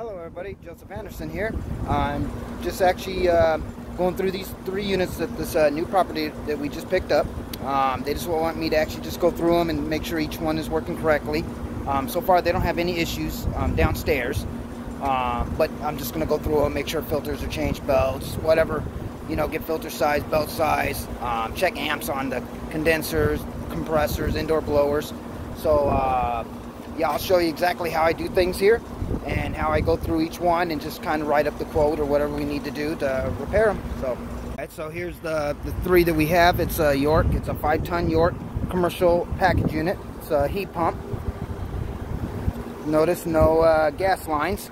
Hello everybody, Joseph Anderson here. I'm just actually uh, going through these three units at this uh, new property that we just picked up. Um, they just want me to actually just go through them and make sure each one is working correctly. Um, so far they don't have any issues um, downstairs, uh, but I'm just going to go through them, make sure filters are changed, belts, whatever, you know, get filter size, belt size, um, check amps on the condensers, compressors, indoor blowers. So uh, yeah, I'll show you exactly how I do things here and how I go through each one and just kind of write up the quote or whatever we need to do to repair them. So, so here's the, the three that we have. It's a York. It's a five-ton York commercial package unit. It's a heat pump. Notice no uh, gas lines.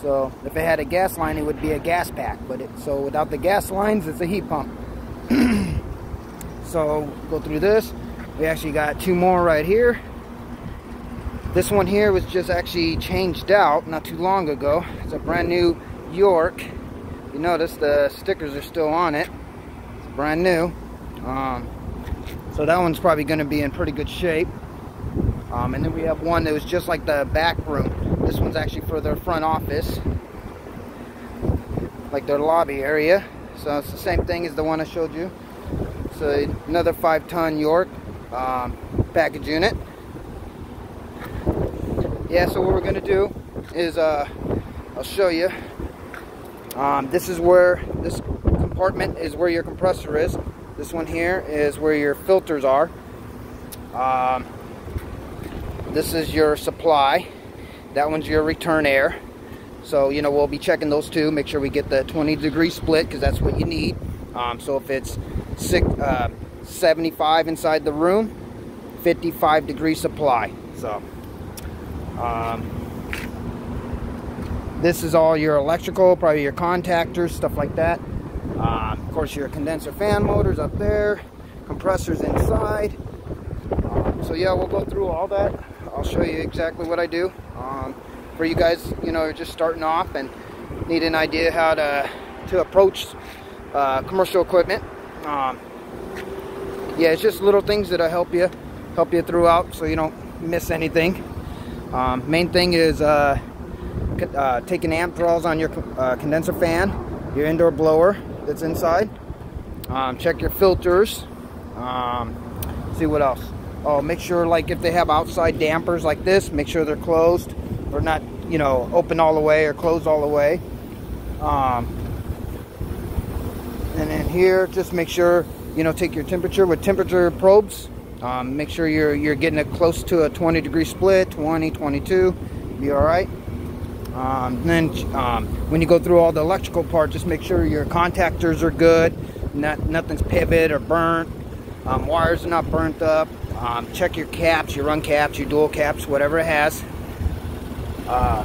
So if it had a gas line, it would be a gas pack. But it, so without the gas lines, it's a heat pump. so go through this. We actually got two more right here. This one here was just actually changed out not too long ago. It's a brand new York. You notice the stickers are still on it. It's brand new. Um, so that one's probably going to be in pretty good shape. Um, and then we have one that was just like the back room. This one's actually for their front office. Like their lobby area. So it's the same thing as the one I showed you. So another 5 ton York um, package unit yeah, so what we're to do is, uh, I'll show you. Um, this is where, this compartment is where your compressor is. This one here is where your filters are. Um, this is your supply. That one's your return air. So, you know, we'll be checking those two. Make sure we get the 20 degree split because that's what you need. Um, so if it's six, uh, 75 inside the room, 55 degree supply. So um, this is all your electrical, probably your contactors, stuff like that. Um, of course, your condenser fan motors up there, compressors inside. Um, so yeah, we'll go through all that. I'll show you exactly what I do. Um, for you guys, you know, just starting off and need an idea how to to approach uh, commercial equipment. Um, yeah, it's just little things that'll help you help you throughout, so you don't miss anything. Um, main thing is uh, uh, taking amp draws on your uh, condenser fan, your indoor blower that's inside. Um, check your filters. Um, see what else. Oh, make sure like if they have outside dampers like this, make sure they're closed or not, you know, open all the way or closed all the way. Um, and then here, just make sure, you know, take your temperature with temperature probes. Um, make sure you're, you're getting it close to a 20 degree split, 20, 22, be all right. Um, then um, when you go through all the electrical part, just make sure your contactors are good, not, nothing's pivot or burnt, um, wires are not burnt up. Um, check your caps, your run caps, your dual caps, whatever it has. Uh,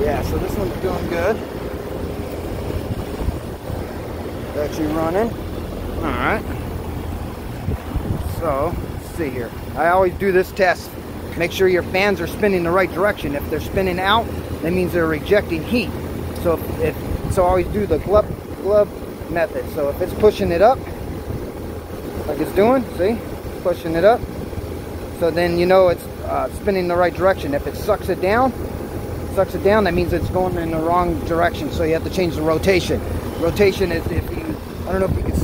yeah, so this one's doing good. It's actually running. Alright. So, let's see here. I always do this test. Make sure your fans are spinning the right direction. If they're spinning out, that means they're rejecting heat. So if, so I always do the glove glove method. So if it's pushing it up, like it's doing, see? Pushing it up. So then you know it's uh, spinning the right direction. If it sucks it down, sucks it down, that means it's going in the wrong direction. So you have to change the rotation. Rotation is if you, I don't know if you can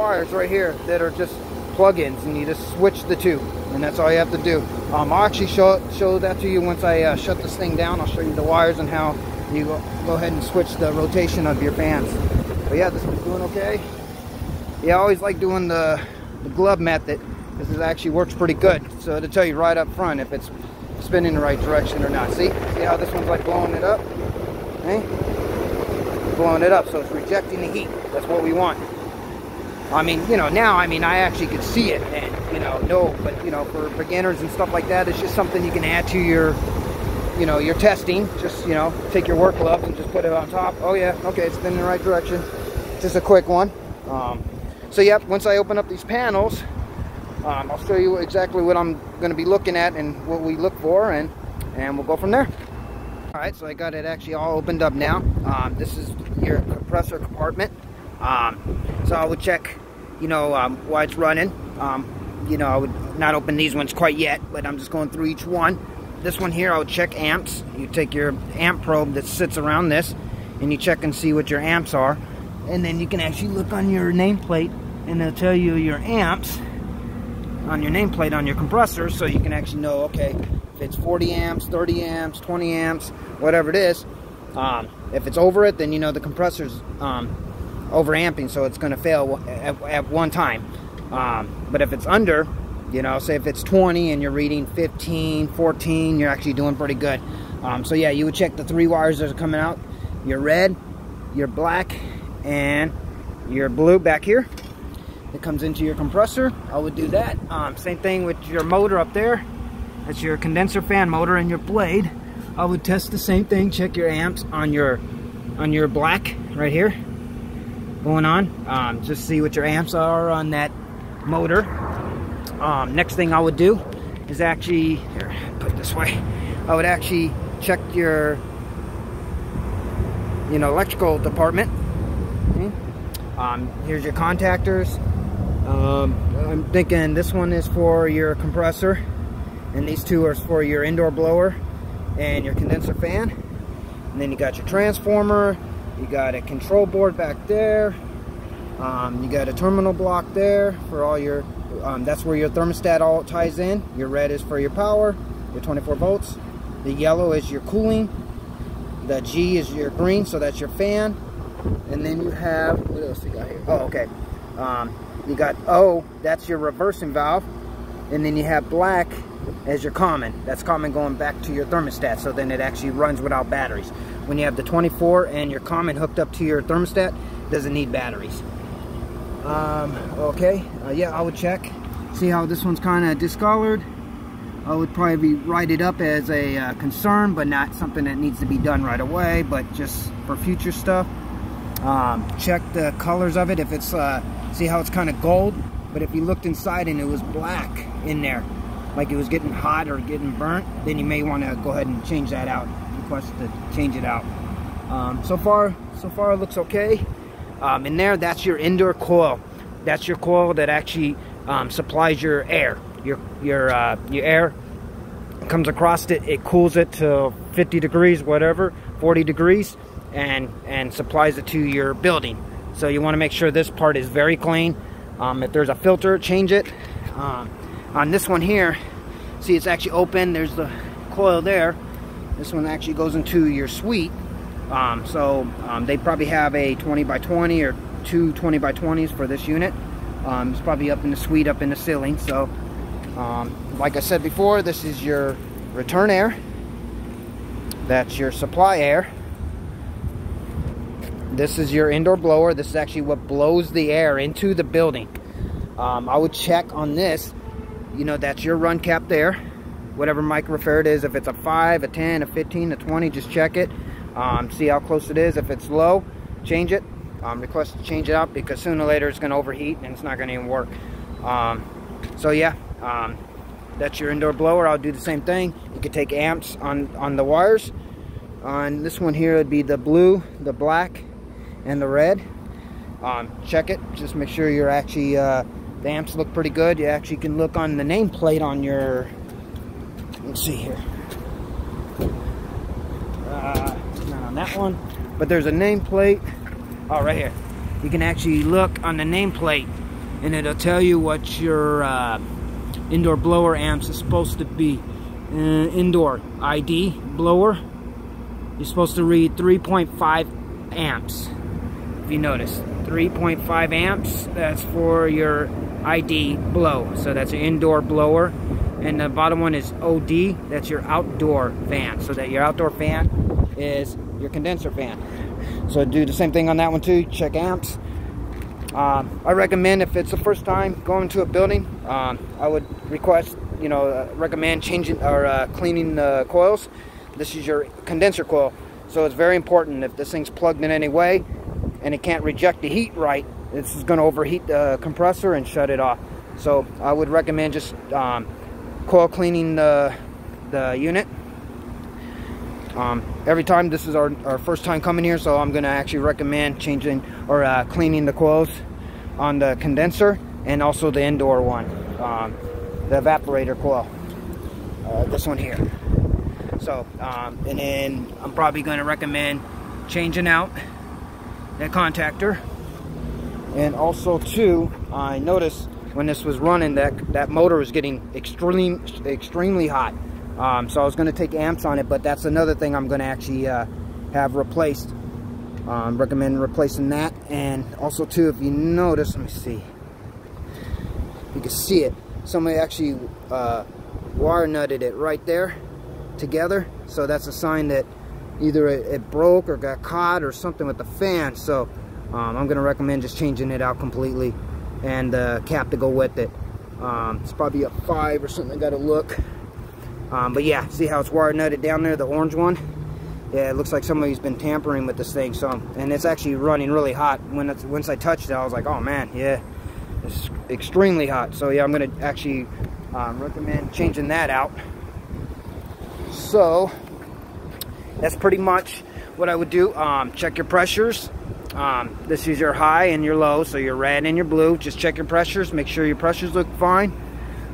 wires right here that are just plug-ins and you just switch the two and that's all you have to do. Um, I'll actually show, show that to you once I uh, shut this thing down. I'll show you the wires and how you go, go ahead and switch the rotation of your fans. But yeah this one's doing okay. Yeah I always like doing the, the glove method this is actually works pretty good. So to tell you right up front if it's spinning the right direction or not. See? See how this one's like blowing it up? Okay? blowing it up so it's rejecting the heat. That's what we want I mean, you know, now, I mean, I actually could see it and, you know, no, but, you know, for beginners and stuff like that, it's just something you can add to your, you know, your testing. Just, you know, take your work gloves and just put it on top. Oh, yeah, okay, it's been in the right direction. Just a quick one. Um, so, yep, once I open up these panels, um, I'll show you exactly what I'm going to be looking at and what we look for, and, and we'll go from there. All right, so I got it actually all opened up now. Um, this is your compressor compartment. Um, so I would check, you know, um, why it's running. Um, you know, I would not open these ones quite yet, but I'm just going through each one. this one here, I would check amps. You take your amp probe that sits around this, and you check and see what your amps are. And then you can actually look on your nameplate, and it'll tell you your amps on your nameplate on your compressor, so you can actually know, okay, if it's 40 amps, 30 amps, 20 amps, whatever it is. Um, if it's over it, then you know the compressor's um, overamping, so it's going to fail at, at, one time. Um, but if it's under, you know, say if it's 20 and you're reading 15, 14, you're actually doing pretty good. Um, so yeah, you would check the three wires that are coming out. Your red, your black, and your blue back here. It comes into your compressor. I would do that. Um, same thing with your motor up there. That's your condenser fan motor and your blade. I would test the same thing. Check your amps on your on your black right here going on. Um, just see what your amps are on that motor. Um, next thing I would do is actually, here, put this way, I would actually check your, you know, electrical department. Okay. Um, here's your contactors. Um, I'm thinking this one is for your compressor, and these two are for your indoor blower and your condenser fan. And then you got your transformer, you got a control board back there, um, you got a terminal block there for all your um, that's where your thermostat all ties in. Your red is for your power, your 24 volts. The yellow is your cooling. The G is your green, so that's your fan. And then you have, what else you got here? Oh, okay. Um, you got O, that's your reversing valve. And then you have black as your common. That's common going back to your thermostat, so then it actually runs without batteries. When you have the 24 and your common hooked up to your thermostat, doesn't need batteries. Um, okay, uh, yeah, I would check. See how this one's kind of discolored. I would probably write it up as a uh, concern, but not something that needs to be done right away, but just for future stuff. Um, check the colors of it. If it's, uh, see how it's kind of gold, but if you looked inside and it was black in there, like it was getting hot or getting burnt, then you may want to go ahead and change that out. Request to change it out. Um, so far, so far it looks okay. Um, in there, that's your indoor coil. That's your coil that actually um, supplies your air. Your your uh, your air comes across it. It cools it to 50 degrees, whatever, 40 degrees, and and supplies it to your building. So you want to make sure this part is very clean. Um, if there's a filter, change it. Um, on this one here, see it's actually open. There's the coil there. This one actually goes into your suite. Um, so um, they probably have a 20 by 20 or two 20 by 20s for this unit. Um, it's probably up in the suite, up in the ceiling. So, um, like I said before, this is your return air. That's your supply air. This is your indoor blower. This is actually what blows the air into the building. Um, I would check on this. You know, that's your run cap there. Whatever microfarad is, if it's a 5, a 10, a 15, a 20, just check it. Um, see how close it is. If it's low, change it. Um, request to change it out because sooner or later it's going to overheat and it's not going to even work. Um, so yeah, um, that's your indoor blower. I'll do the same thing. You could take amps on, on the wires. On this one here would be the blue, the black, and the red. Um, check it. Just make sure you're actually, uh, the amps look pretty good. You actually can look on the nameplate on your, let's see here. Uh, on that one. But there's a nameplate. Oh, right here. You can actually look on the nameplate and it'll tell you what your uh, indoor blower amps is supposed to be. Uh, indoor ID blower. You're supposed to read 3.5 amps. If you notice, 3.5 amps. That's for your ID blow. So that's an indoor blower. And the bottom one is OD. That's your outdoor fan. So that your outdoor fan is your condenser fan. So do the same thing on that one too. Check amps. Um, I recommend if it's the first time going to a building, um, I would request, you know, uh, recommend changing or uh, cleaning the coils. This is your condenser coil. So it's very important if this thing's plugged in any way and it can't reject the heat right, this is going to overheat the compressor and shut it off. So I would recommend just um, coil cleaning the, the unit um, every time this is our, our first time coming here so I'm gonna actually recommend changing or uh, cleaning the coils on the condenser and also the indoor one um, the evaporator coil uh, this one here So, um, and then I'm probably going to recommend changing out that contactor. And also too, I noticed when this was running that that motor was getting extreme, extremely hot. Um, so I was going to take amps on it, but that's another thing I'm going to actually uh, have replaced. Um, recommend replacing that. And also too, if you notice, let me see. You can see it. Somebody actually uh, wire nutted it right there together. So that's a sign that either it, it broke or got caught or something with the fan. So um, I'm going to recommend just changing it out completely and the cap to go with it. Um, it's probably a 5 or something. I got to look. Um, but yeah, see how it's wire nutted down there, the orange one? Yeah, it looks like somebody's been tampering with this thing. So, And it's actually running really hot. When it's, Once I touched it, I was like, oh man, yeah, it's extremely hot. So yeah, I'm to actually um, recommend changing that out. So, that's pretty much what I would do. Um, check your pressures. Um, this is your high and your low, so your red and your blue. Just check your pressures. Make sure your pressures look fine.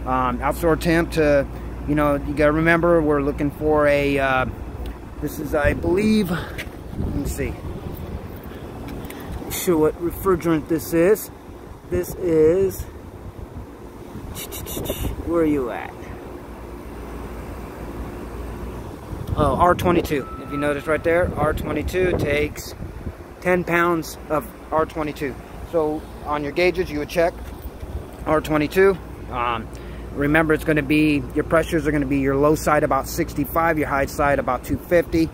Um, outdoor temp to, you know, you got to remember we're looking for a, uh, this is, I believe, let me see. Show what refrigerant this is. This is, where are you at? Oh, R22. If you notice right there, R22 takes 10 pounds of R22. So on your gauges, you would check R22. Um, remember, it's going to be, your pressures are going to be your low side about 65, your high side about 250.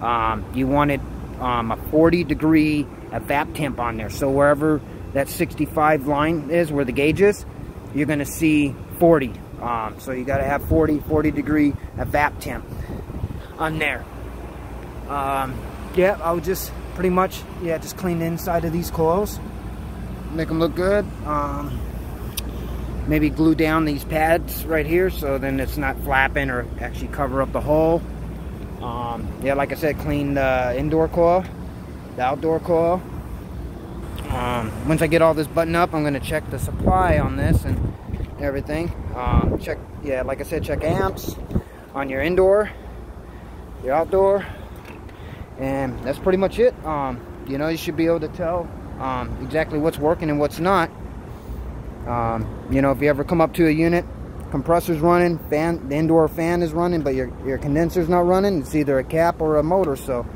Um, you wanted um, a 40 degree evap temp on there. So wherever that 65 line is, where the gauge is, you're going to see 40. Um, so you got to have 40, 40 degree evap temp on there. Um, yeah, I'll just pretty much, yeah, just clean the inside of these coils. Make them look good. Um, maybe glue down these pads right here so then it's not flapping or actually cover up the hole. Um, yeah, like I said, clean the indoor coil, the outdoor coil. Um, once I get all this buttoned up, I'm going to check the supply on this and everything. Um, check, yeah, like I said, check amps on your indoor your outdoor and that's pretty much it. Um, you know you should be able to tell um, exactly what's working and what's not. Um, you know if you ever come up to a unit compressor's running fan the indoor fan is running but your your condenser's not running it's either a cap or a motor. So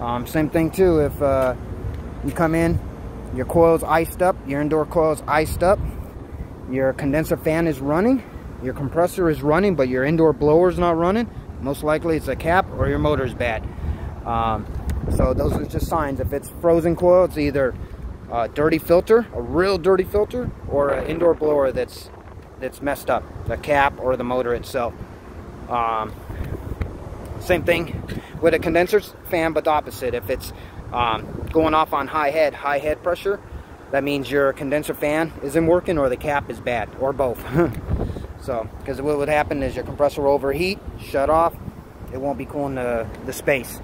um, same thing too if uh, you come in your coil's iced up your indoor coil's iced up your condenser fan is running your compressor is running but your indoor blower is not running most likely it's a cap or your motor's bad. Um, so those are just signs. If it's frozen coil, it's either a dirty filter, a real dirty filter, or an indoor blower that's that's messed up, the cap or the motor itself. Um, same thing with a condenser fan, but the opposite. If it's um, going off on high head, high head pressure, that means your condenser fan isn't working or the cap is bad, or both. So, because what would happen is your compressor will overheat, shut off, it won't be cooling the, the space.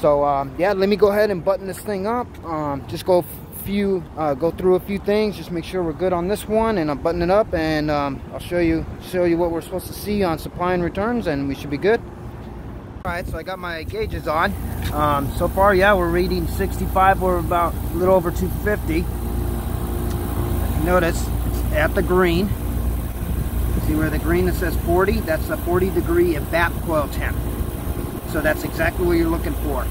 So, um, yeah, let me go ahead and button this thing up. Um, just go few, uh, go through a few things, just make sure we're good on this one, and I'll button it up, and um, I'll show you show you what we're supposed to see on supply and returns, and we should be good. All right, so I got my gauges on. Um, so far, yeah, we're reading 65. We're about a little over 250. Notice it's at the green. See where the green that says 40? That's a 40 degree evap coil temp. So that's exactly what you're looking for.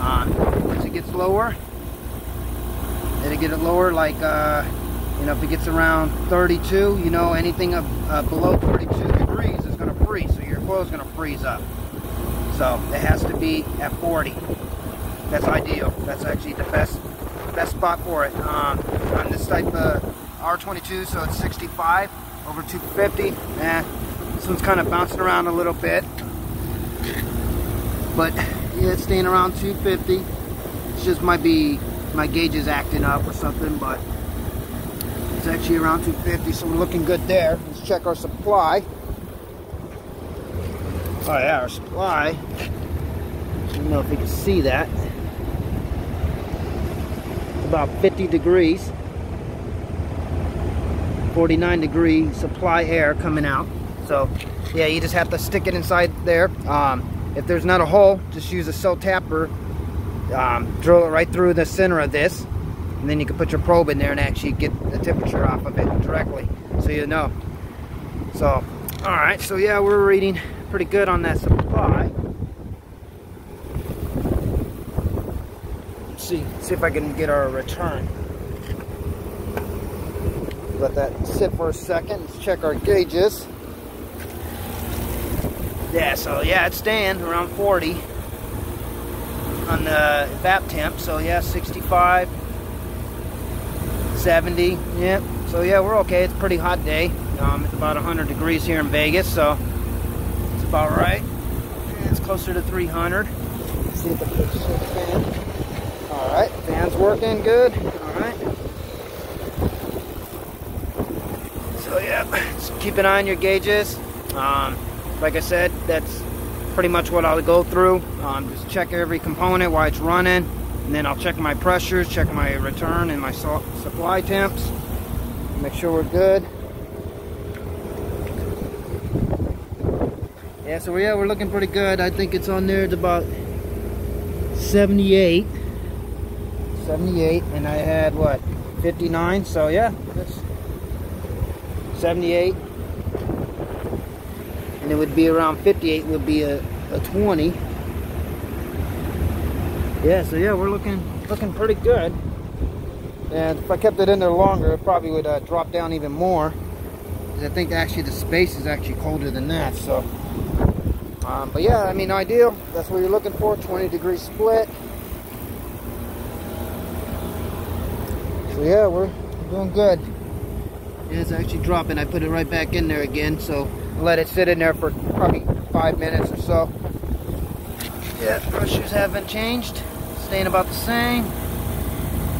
Um, once it gets lower, it'll get it lower like, uh, you know, if it gets around 32, you know, anything up, uh, below 32 degrees is going to freeze. So your coil is going to freeze up. So it has to be at 40. That's ideal. That's actually the best best spot for it. Um, on this type of R22, so it's 65 over 250. Eh, this one's kind of bouncing around a little bit. But yeah, it's staying around 250. It just might be my gauge is acting up or something, but it's actually around 250, so we're looking good there. Let's check our supply. Oh yeah, our supply. I don't know if you can see that. It's about 50 degrees. 49 degree supply air coming out. So yeah, you just have to stick it inside there. Um, if there's not a hole, just use a self tapper, um, drill it right through the center of this, and then you can put your probe in there and actually get the temperature off of it directly, so you know. So, all right, so yeah, we're reading pretty good on that supply. Let's see, see if I can get our return. Let that sit for a second. Let's check our gauges. Yeah, so yeah, it's staying around 40 on the evap temp. So yeah, 65, 70. Yep. So yeah, we're okay. It's a pretty hot day. Um, it's about 100 degrees here in Vegas, so it's about right. It's closer to 300. Let's see if the fan. All right, fan's working good. All right. So yeah, just keep an eye on your gauges. Um, like I said, that's pretty much what I'll go through. Um, just check every component while it's running, and then I'll check my pressures, check my return and my supply temps. Make sure we're good. Yeah, so yeah, we're looking pretty good. I think it's on there at about 78. 78, and I had what, 59? So yeah, that's 78 and it would be around 58 would be a, a 20 yeah so yeah we're looking looking pretty good. And if I kept it in there longer it probably would uh, drop down even more. I think actually the space is actually colder than that so. Um, but yeah I mean ideal. That's what you're looking for 20 degree split. So yeah we're doing good. Yeah, it's actually dropping. I put it right back in there again so let it sit in there for probably five minutes or so. Yeah, pressures haven't changed, staying about the same.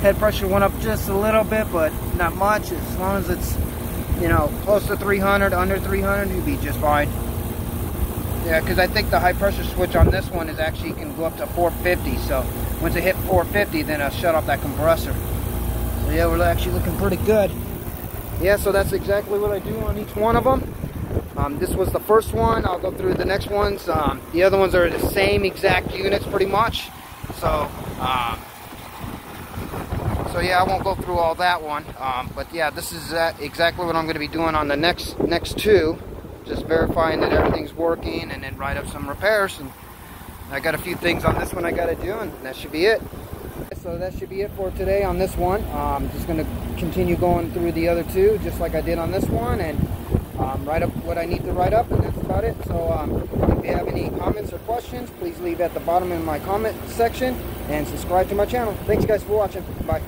Head pressure went up just a little bit, but not much. As long as it's, you know, close to 300, under 300, you'll be just fine. Yeah, because I think the high pressure switch on this one is actually can go up to 450. So once it hit 450, then I'll shut off that compressor. So yeah, we're actually looking pretty good. Yeah, so that's exactly what I do on each one of them. Um, this was the first one. I'll go through the next ones. Um, the other ones are the same exact units pretty much. So, um, so yeah, I won't go through all that one. Um, but yeah, this is uh, exactly what I'm going to be doing on the next next two. Just verifying that everything's working and then write up some repairs. And I got a few things on this one I got to do and that should be it. So that should be it for today on this one. I'm um, just going to continue going through the other two just like I did on this one. and um, write up what I need to write up, and that's about it. So um, if you have any comments or questions, please leave at the bottom in my comment section, and subscribe to my channel. Thanks, guys, for watching. Bye.